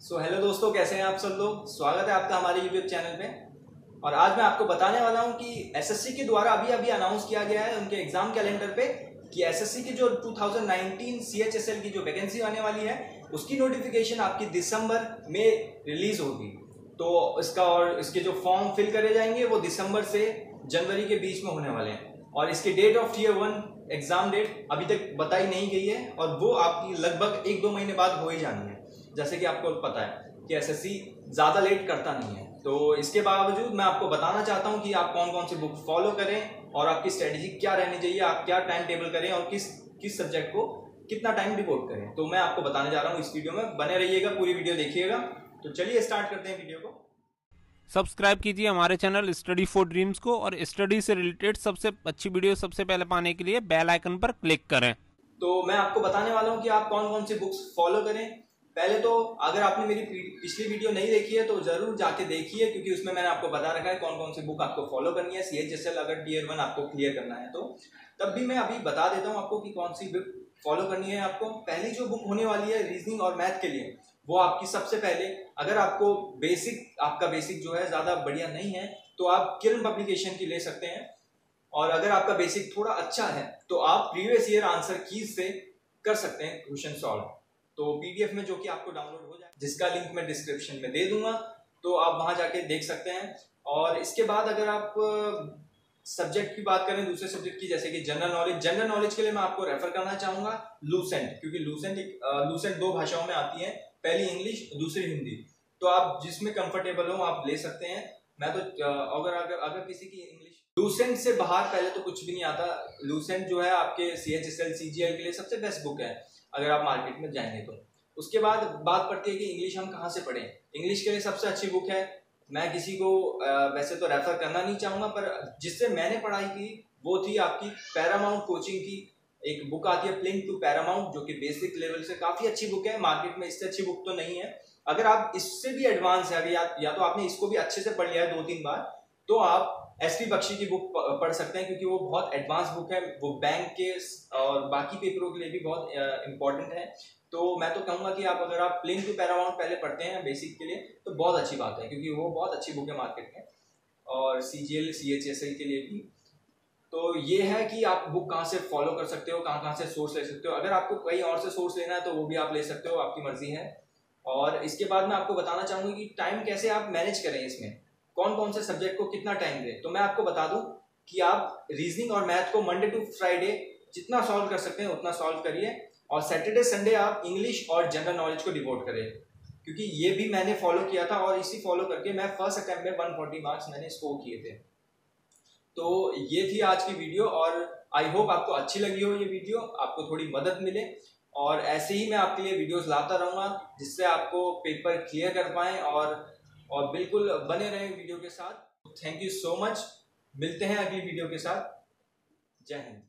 सो so, hello दोस्तों कैसे हैं आप सब लोग? स्वागत है आपका हमारे यूट्यूब चैनल पे। और आज मैं आपको बताने वाला हूँ कि एसएससी के द्वारा अभी अभी अनाउंस किया गया है उनके एग्ज़ाम कैलेंडर पे कि एसएससी की जो 2019 सीएचएसएल की जो वैकेंसी आने वाली है उसकी नोटिफिकेशन आपकी दिसंबर में रिलीज़ होगी। तो इसका और इसके जो फॉर्म फिल करे जाएँगे वो दिसंबर से जनवरी के बीच में होने वाले हैं। और इसकी date of tier one exam date अभी तक बताई नहीं गई है और वो आपकी लगभग एक दो महीने बाद हो ही जानी है। जैसे कि आपको पता है कि एसएससी ज़्यादा लेट करता नहीं है। तो इसके बावजूद मैं आपको बताना चाहता हूँ कि आप कौन कौन सी बुक फॉलो करें और आपकी स्ट्रेटेजी क्या रहनी चाहिए आप क्या टाइम टेबल करें और किस किस सब्जेक्ट को कितना टाइम डिवोट करें। तो मैं आपको बताने जा रहा हूँ इस वीडियो में। बने रहिएगा पूरी वीडियो देखिएगा। तो चलिए स्टार्ट करते हैं वीडियो को। सब्सक्राइब कीजिए हमारे चैनल स्टडी फॉर ड्रीम्स को और स्टडी से रिलेटेड सबसे अच्छी वीडियो सबसे पहले पाने के लिए बेल आइकन पर क्लिक करें। तो मैं आपको बताने वाला हूँ कि आप कौन कौन सी बुक्स फॉलो करें। पहले तो अगर आपने मेरी पिछली वीडियो नहीं देखी है तो ज़रूर जाके देखिए, क्योंकि उसमें मैंने आपको बता रखा है कौन कौन सी बुक आपको फॉलो करनी है। सी एच एस एल अगर टीयर वन आपको क्लियर करना है तो तब भी मैं अभी बता देता हूँ आपको कि कौन सी बुक फॉलो करनी है आपको। पहली जो बुक होने वाली है रीजनिंग और मैथ के लिए, वो आपकी सबसे पहले, अगर आपको बेसिक आपका बेसिक जो है ज़्यादा बढ़िया नहीं है तो आप किरण पब्लिकेशन की ले सकते हैं। और अगर आपका बेसिक थोड़ा अच्छा है तो आप प्रीवियस ईयर आंसर कीज से कर सकते हैं क्वेश्चन सॉल्व। तो पीडीएफ में जो कि आपको डाउनलोड हो जाए, जिसका लिंक मैं डिस्क्रिप्शन में दे दूँगा तो आप वहाँ जाके देख सकते हैं। और इसके बाद अगर आप सब्जेक्ट की बात करें, दूसरे सब्जेक्ट की, जैसे कि जनरल नॉलेज जनरल नॉलेज के लिए मैं आपको रेफर करना चाहूँगा लूसेंट क्योंकि लूसेंट एक लूसेंट दो भाषाओं में आती है, पहली इंग्लिश दूसरी हिंदी तो आप जिसमें कंफर्टेबल हो, आप ले सकते हैं। मैं तो अगर अगर अगर किसी की इंग्लिश लूसेंट से बाहर पहले तो कुछ भी नहीं आता। लूसेंट जो है आपके C H S L C G L के लिए सबसे बेस्ट बुक है अगर आप मार्केट में जाएँगे तो। उसके बाद बात पड़ती है कि इंग्लिश हम कहाँ से पढ़ें? इंग्लिश के लिए सबसे अच्छी बुक है। मैं किसी को वैसे तो रेफर करना नहीं चाहूँगा पर जिससे मैंने पढ़ाई की वो थी आपकी पैरामाउंट कोचिंग की। एक बुक आती है प्लिंग टू पैरामाउंट जो कि बेसिक लेवल से काफ़ी अच्छी बुक है। मार्केट में इससे अच्छी बुक तो नहीं है। अगर आप इससे भी एडवांस है अभी या, या तो आपने इसको भी अच्छे से पढ़ लिया है दो तीन बार तो आप एस पी बख्शी की बुक पढ़ सकते हैं, क्योंकि वो बहुत एडवांस बुक है, वो बैंक के और बाकी पेपरों के लिए भी बहुत इंपॉर्टेंट है। तो मैं तो कहूँगा कि आप अगर आप प्लेन टू पैरामाउंट पहले पढ़ते हैं बेसिक के लिए तो बहुत अच्छी बात है, क्योंकि वो बहुत अच्छी बुक है मार्केट में। और C G L C H S L के लिए भी। तो ये है कि आप बुक कहाँ से फॉलो कर सकते हो, कहाँ कहाँ से सोर्स ले सकते हो। अगर आपको कहीं और से सोर्स लेना है तो वो भी आप ले सकते हो, आपकी मर्ज़ी है। और इसके बाद मैं आपको बताना चाहूँगी कि टाइम कैसे आप मैनेज करें इसमें। कौन कौन से सब्जेक्ट को कितना टाइम दें। तो मैं आपको बता दूँ कि आप रीजनिंग और मैथ को मंडे टू फ्राइडे जितना सॉल्व कर सकते हैं, उतना सॉल्व करिए। और सैटरडे संडे आप इंग्लिश और जनरल नॉलेज को डिवोट करें। क्योंकि ये भी मैंने फॉलो किया था और इसी फॉलो करके मैं फ़र्स्ट अटैम्प में 140 मार्क्स मैंने स्कोर किए थे। तो ये थी आज की वीडियो और आई होप आपको अच्छी लगी हो ये वीडियो आपको थोड़ी मदद मिले। और ऐसे ही मैं आपके लिए वीडियोस लाता रहूँगा जिससे आपको पेपर क्लियर कर पाएँ और और बिल्कुल बने रहे वीडियो के साथ। थैंक यू सो मच मिलते हैं अगली वीडियो के साथ। जय हिंद।